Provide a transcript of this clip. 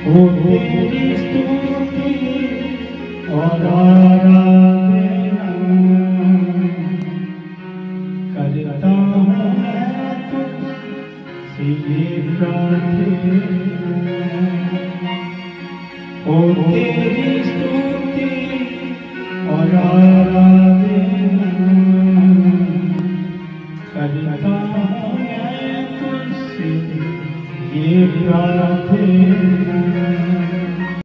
ओ तेरी स्तुति और आराधना करता हूँ मैं तुझसे ये प्रार्थना ओ तेरी स्तुति और आराधना करता हूँ ये प्रार्थना